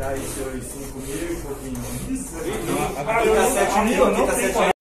dá aí seus 5 mil e pouquinho. Isso, Ah, eu não- 7 tá mil, tá não tem 7 mil.